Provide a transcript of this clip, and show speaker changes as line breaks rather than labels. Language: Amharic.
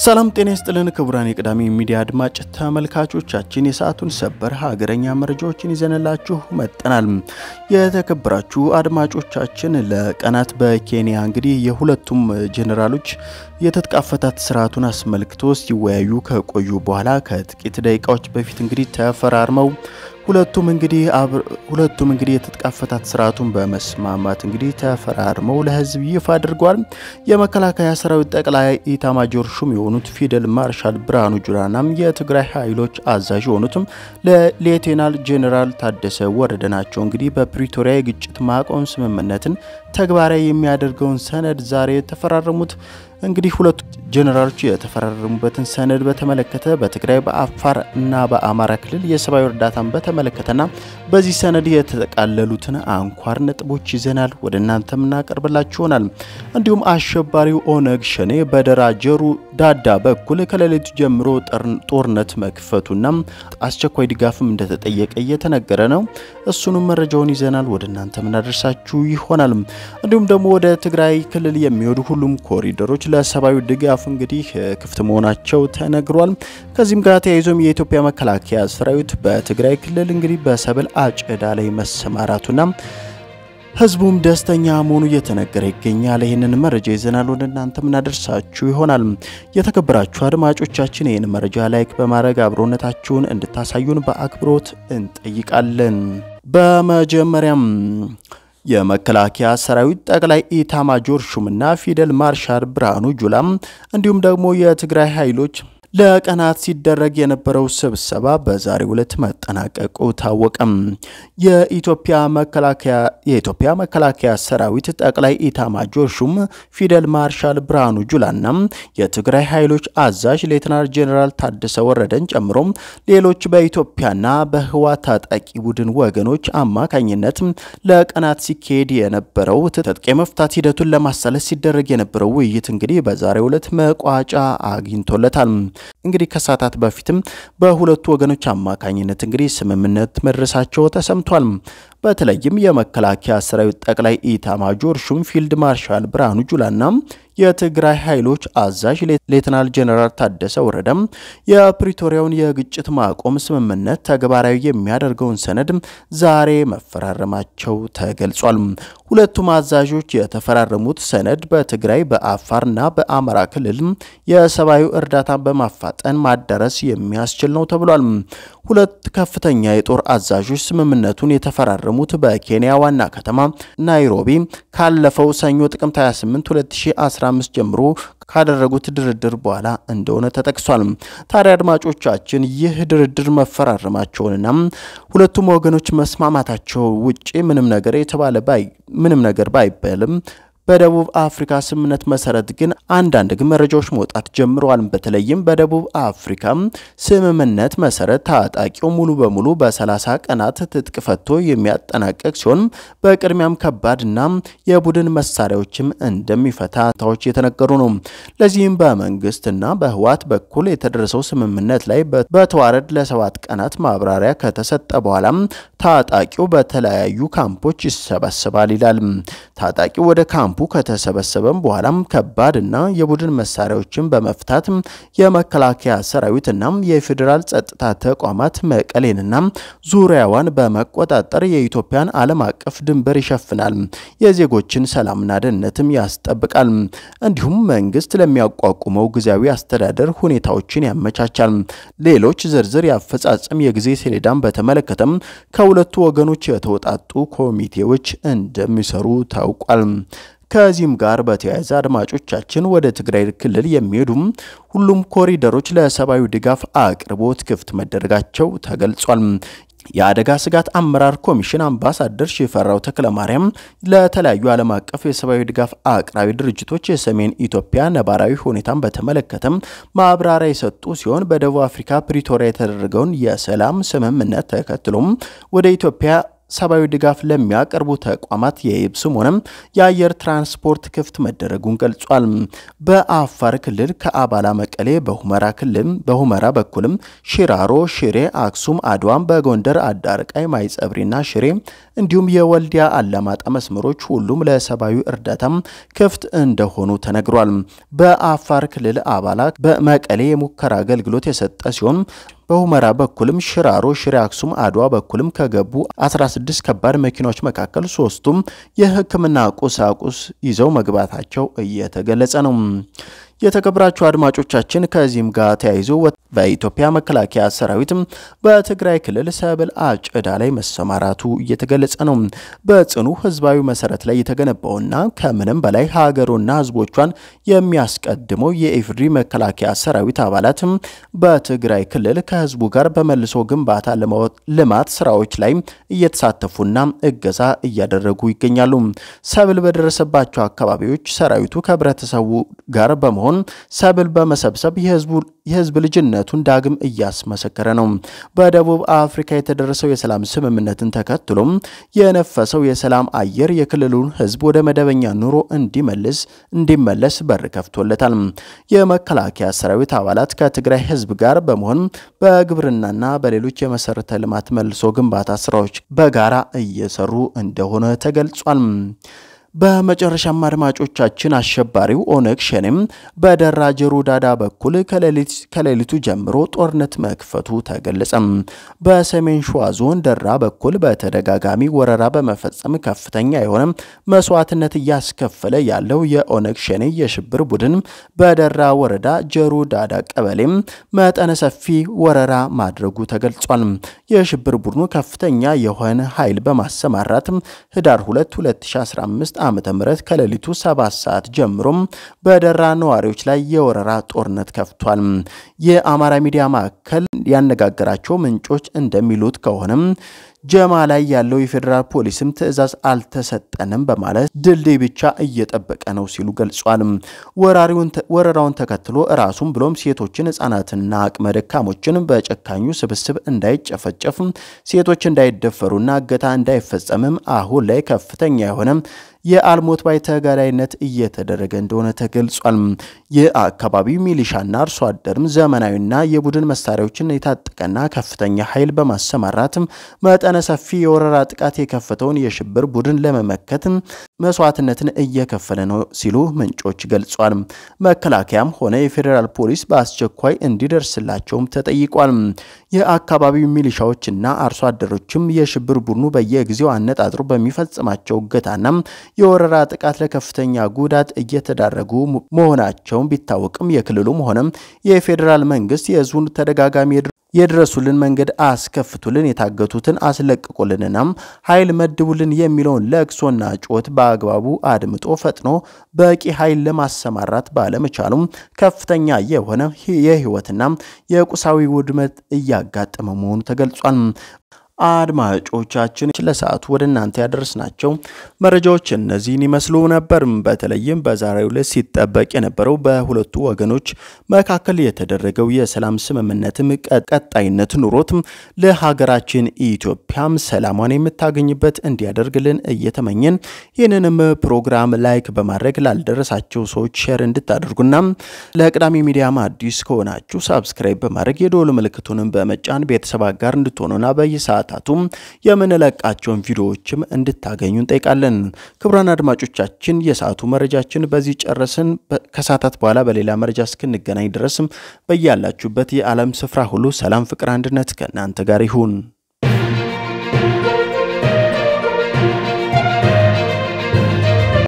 ሰላም ጤና ይስጥልን ክቡራን የቅዳሜ ሚዲያ አድማጭ ተመልካቾቻችን የሰዓቱን ሰበር ሀገረኛ መረጃዎችን ይዘንላችሁ መጠናል። የተከበራችሁ አድማጮቻችን ለቀናት በኬንያ እንግዲህ የሁለቱም ጄኔራሎች የትጥቅ አፈታት ስርዓቱን አስመልክቶ ሲወያዩ ከቆዩ በኋላ ከጥቂት ደቂቃዎች በፊት እንግዲህ ተፈራርመው ሁለቱም እንግዲህ ሁለቱም እንግዲህ የትጥቅ አፈታት ስርዓቱን በመስማማት እንግዲህ ተፈራርመው ለህዝብ ይፋ አድርጓል። የመከላከያ ሰራዊት ጠቅላይ ኢታማጆር ሹም የሆኑት ፊደል ማርሻል ብርሃኑ ጁላናም የትግራይ ኃይሎች አዛዥ የሆኑትም ለሌቴናል ጄኔራል ታደሰ ወረደ ናቸው። እንግዲህ በፕሪቶሪያ የግጭት ማቆም ስምምነትን ተግባራዊ የሚያደርገውን ሰነድ ዛሬ የተፈራረሙት እንግዲህ ሁለቱ ጄኔራሎች የተፈራረሙበትን ሰነድ በተመለከተ በትግራይ በአፋር እና በአማራ ክልል የሰብአዊ እርዳታን በተመለከተና በዚህ ሰነድ የተጠቃለሉትን አንኳር ነጥቦች ይዘናል ወደ እናንተ የምናቀርብላችሁ ይሆናል። እንዲሁም አሸባሪው ኦነግ ሸኔ በደራጀሩ ዳዳ በኩል ከሌሊቱ ጀምሮ ጦርነት መክፈቱና አስቸኳይ ድጋፍም እንደተጠየቀ እየተነገረ ነው። እሱንም መረጃውን ይዘናል ወደ እናንተ የምናደርሳችሁ ይሆናል። እንዲሁም ደግሞ ወደ ትግራይ ክልል የሚሄዱ ሁሉም ኮሪደሮች ለሰብአዊ ድጋፍ እንግዲህ ክፍት መሆናቸው ተነግሯል። ከዚህም ጋር ተያይዞም የኢትዮጵያ መከላከያ ሰራዊት በትግራይ ክልል እንግዲህ በሰብል አጨዳ ላይ መሰማራቱና ህዝቡም ደስተኛ መሆኑ እየተነገረ ይገኛል። ይህንን መረጃ ይዘናል ወደ እናንተ ምናደርሳችሁ ይሆናል። የተከበራችሁ አድማጮቻችን ይህን መረጃ like በማድረግ አብሮነታችሁን እንድታሳዩን በአክብሮት እንጠይቃለን። በመጀመሪያም የመከላከያ ሰራዊት ጠቅላይ ኢታማጆር ሹምና ፊልድ ማርሻል ብርሃኑ ጁላም እንዲሁም ደግሞ የትግራይ ኃይሎች ለቀናት ሲደረግ የነበረው ስብሰባ በዛሬው ዕለት መጠናቀቁ ታወቀም። የኢትዮጵያ መከላከያ የኢትዮጵያ መከላከያ ሰራዊት ጠቅላይ ኢታማጆር ሹም ፊደል ማርሻል ብርሃኑ ጁላና የትግራይ ኃይሎች አዛዥ ሌተናል ጄኔራል ታደሰ ወረደን ጨምሮ ሌሎች በኢትዮጵያና በህወሓት ታጣቂ ቡድን ወገኖች አማካኝነት ለቀናት ሲካሄድ የነበረው ትጥቅ የመፍታት ሂደቱን ለማሳለስ ሲደረግ የነበረው ውይይት እንግዲህ በዛሬው ዕለት መቋጫ አግኝቶለታል። እንግዲህ ከሰዓታት በፊትም በሁለቱ ወገኖች አማካኝነት እንግዲህ ስምምነት መድረሳቸው ተሰምቷል። በተለይም የመከላከያ ሰራዊት ጠቅላይ ኢታማጆር ሹም ፊልድ ማርሻል ብርሃኑ ጁላና የትግራይ ኃይሎች አዛዥ ሌተናል ጄኔራል ታደሰ ወረደም የፕሪቶሪያውን የግጭት ማቆም ስምምነት ተግባራዊ የሚያደርገውን ሰነድ ዛሬ መፈራረማቸው ተገልጿል። ሁለቱም አዛዦች የተፈራረሙት ሰነድ በትግራይ በአፋርና በአማራ ክልል የሰብአዊ እርዳታን በማፋጠን ማዳረስ የሚያስችል ነው ተብሏል። ሁለት ከፍተኛ የጦር አዛዦች ስምምነቱን የተፈራረሙት በኬንያ ዋና ከተማ ናይሮቢ ካለፈው ሰኞ ጥቅምት 28 2015 ጀምሮ ካደረጉት ድርድር በኋላ እንደሆነ ተጠቅሷል። ታዲያ አድማጮቻችን ይህ ድርድር መፈራረማቸውንና ሁለቱም ወገኖች መስማማታቸው ውጪ ምንም ነገር የተባለ ምንም ነገር ባይባልም በደቡብ አፍሪካ ስምምነት መሰረት ግን አንዳንድ ግን መረጃዎች መውጣት ጀምረዋል። በተለይም በደቡብ አፍሪካ ስምምነት መሰረት ታጣቂው ሙሉ በሙሉ በ30 ቀናት ትጥቅ ፈቶ የሚያጠናቀቅ ሲሆን በቅድሚያም ከባድና የቡድን መሳሪያዎችም እንደሚፈታ ታዎች የተነገሩ ነው። ለዚህም በመንግስትና በህወሓት በኩል የተደረሰው ስምምነት ላይ በተዋረድ ለሰባት ቀናት ማብራሪያ ከተሰጠ በኋላ ታጣቂው በተለያዩ ካምፖች ይሰበሰባል ይላል። ታጣቂው ወደ ካምፑ ከተሰበሰበም በኋላም ከባድና የቡድን መሳሪያዎችን በመፍታት የመከላከያ ሰራዊትና የፌዴራል ጸጥታ ተቋማት መቀሌንና ዙሪያዋን በመቆጣጠር የኢትዮጵያን ዓለም አቀፍ ድንበር ይሸፍናል፣ የዜጎችን ሰላምና ደህንነትም ያስጠብቃል። እንዲሁም መንግስት ለሚያቋቁመው ጊዜያዊ አስተዳደር ሁኔታዎችን ያመቻቻል። ሌሎች ዝርዝር የአፈጻጸም የጊዜ ሰሌዳን በተመለከተም ከሁለቱ ወገኖች የተውጣጡ ኮሚቴዎች እንደሚሰሩ ታውቋል። ከዚህም ጋር በተያያዘ አድማጮቻችን ወደ ትግራይ ክልል የሚሄዱም ሁሉም ኮሪደሮች ለሰብአዊ ድጋፍ አቅርቦት ክፍት መደረጋቸው ተገልጿል። የአደጋ ስጋት አመራር ኮሚሽን አምባሳደር ሽፈራው ተክለማርያም ለተለያዩ ዓለም አቀፍ የሰብአዊ ድጋፍ አቅራቢ ድርጅቶች የሰሜን ኢትዮጵያ ነባራዊ ሁኔታን በተመለከተም ማብራሪያ የሰጡ ሲሆን በደቡብ አፍሪካ ፕሪቶሪያ የተደረገውን የሰላም ስምምነት ተከትሎም ወደ ኢትዮጵያ ሰብአዊ ድጋፍ ለሚያቀርቡ ተቋማት የየብስም ሆነም የአየር ትራንስፖርት ክፍት መደረጉን ገልጿል። በአፋር ክልል ከአባላ መቀሌ፣ በሁመራ ክልል በሁመራ በኩልም ሽራሮ፣ ሽሬ፣ አክሱም፣ አድዋም፣ በጎንደር አዳርቃይ፣ ማይጸብሪና ሽሬ እንዲሁም የወልዲያ አላማጣ መስመሮች ሁሉም ለሰብአዊ እርዳታም ክፍት እንደሆኑ ተነግሯል። በአፋር ክልል አባላ በመቀሌ የሙከራ አገልግሎት የሰጠ ሲሆን በሁመራ በኩልም ሽራሮ፣ ሽሬ፣ አክሱም፣ አድዋ በኩልም ከገቡ 16 ከባድ መኪናዎች መካከል ሶስቱም የሕክምና ቁሳቁስ ይዘው መግባታቸው እየተገለጸ ነው። የተከበራችሁ አድማጮቻችን ከዚህም ጋር ተያይዞ በኢትዮጵያ መከላከያ ሰራዊትም በትግራይ ክልል ሰብል አጨዳ ላይ መሰማራቱ እየተገለጸ ነው። በጽኑ ህዝባዊ መሰረት ላይ የተገነባውና ከምንም በላይ ሀገሩና ህዝቦቿን የሚያስቀድመው የኢፌዴሪ መከላከያ ሰራዊት አባላትም በትግራይ ክልል ከህዝቡ ጋር በመልሶ ግንባታ ልማት ስራዎች ላይ እየተሳተፉና እገዛ እያደረጉ ይገኛሉ። ሰብል በደረሰባቸው አካባቢዎች ሰራዊቱ ከህብረተሰቡ ጋር በመሆን ሰብል በመሰብሰብ የህዝብ ልጅነቱን ዳግም እያስመሰከረ ነው። በደቡብ አፍሪካ የተደረሰው የሰላም ስምምነትን ተከትሎም የነፈሰው የሰላም አየር የክልሉን ህዝብ ወደ መደበኛ ኑሮ እንዲመልስ እንዲመለስ በር ከፍቶለታል። የመከላከያ ሰራዊት አባላት ከትግራይ ህዝብ ጋር በመሆን በግብርናና በሌሎች የመሰረተ ልማት መልሶ ግንባታ ስራዎች በጋራ እየሰሩ እንደሆነ ተገልጿል። በመጨረሻም አድማጮቻችን አሸባሪው ኦነግ ሸኔም በደራ ጅሩ ዳዳ በኩል ከሌሊቱ ጀምሮ ጦርነት መክፈቱ ተገለጸ። በሰሜን ሸዋ ዞን ደራ በኩል በተደጋጋሚ ወረራ በመፈጸም ከፍተኛ የሆነ መስዋዕትነት እያስከፈለ ያለው የኦነግ ሸኔ የሽብር ቡድን በደራ ወረዳ ጀሩ ዳዳ ቀበሌም መጠነ ሰፊ ወረራ ማድረጉ ተገልጿል። የሽብር ቡድኑ ከፍተኛ የሆነ ኃይል በማሰማራት ህዳር 2 2015 ምህረት ከሌሊቱ 7 ሰዓት ጀምሮም በደራ ነዋሪዎች ላይ የወረራ ጦርነት ከፍቷል። የአማራ ሚዲያ ማዕከል ያነጋገራቸው ምንጮች እንደሚሉት ከሆነም ጀማ ላይ ያለው የፌዴራል ፖሊስም ትዕዛዝ አልተሰጠንም በማለት ድልድይ ብቻ እየጠበቀ ነው ሲሉ ገልጿል። ወረራውን ተከትሎ ራሱን ብሎም ሴቶችን፣ ህጻናትና አቅመ ደካሞችን በጨካኙ ስብስብ እንዳይጨፈጨፍ፣ ሴቶች እንዳይደፈሩና እገታ እንዳይፈጸምም አሁን ላይ ከፍተኛ የሆነ የአልሞት ባይ ተጋዳይነት እየተደረገ እንደሆነ ተገልጿል። የአካባቢው ሚሊሻና አርሶ አደርም ዘመናዊና የቡድን መሳሪያዎችን የታጠቀና ከፍተኛ ኃይል በማሰማራት መጠነ ሰፊ የወረራ ጥቃት የከፈተውን የሽብር ቡድን ለመመከት መስዋዕትነትን እየከፈለ ነው ሲሉ ምንጮች ገልጿል። መከላከያም ሆነ የፌዴራል ፖሊስ በአስቸኳይ እንዲደርስላቸውም ተጠይቋል። የአካባቢው ሚሊሻዎችና አርሶ አደሮችም የሽብር ቡድኑ በየጊዜው አነጣጥሮ በሚፈጽማቸው እገታና የወረራ ጥቃት ለከፍተኛ ጉዳት እየተዳረጉ መሆናቸውን ቢታወቅም የክልሉም ሆነም የፌዴራል መንግስት የህዝቡን ተደጋጋሚ የድረሱልን መንገድ አስከፍቱልን፣ የታገቱትን አስለቅቁልንናም ኃይል መድቡልን የሚለውን ለቅሶና ጩኸት በአግባቡ አድምጦ ፈጥኖ በቂ ኃይል ለማሰማራት ባለመቻሉም ከፍተኛ የሆነ የህይወትና የቁሳዊ ውድመት እያጋጠመ መሆኑ ተገልጿል። አድማጮቻችን ለሰዓቱ ወደ እናንተ ያደረስናቸው መረጃዎች እነዚህን ይመስሉ ነበር። በተለይም በዛሬው ዕለት ሲጠበቅ የነበረው በሁለቱ ወገኖች መካከል የተደረገው የሰላም ስምምነትም ቀጣይነት ኑሮት ለሀገራችን ኢትዮጵያም ሰላሟን የምታገኝበት እንዲያደርግልን እየተመኘን ይህንንም ፕሮግራም like በማድረግ ላልደረሳቸው ሰዎች share እንድታደርጉና ለቅዳሜ ሚዲያም አዲስ ከሆናችሁ subscribe በማድረግ የደወል ምልክቱንም በመጫን ቤተሰብ ጋር እንድትሆኑና በየሰዓታቱም የምንለቃቸውን ቪዲዮዎችም እንድታገኙ እንጠይቃለን። ክቡራን አድማጮቻችን የሰዓቱ መረጃችን በዚህ ጨረስን። ከሰዓታት በኋላ በሌላ መረጃ እስክንገናኝ ድረስም በያላችሁበት የዓለም ስፍራ ሁሉ ሰላም፣ ፍቅር፣ አንድነት ከእናንተ ጋር ይሁን።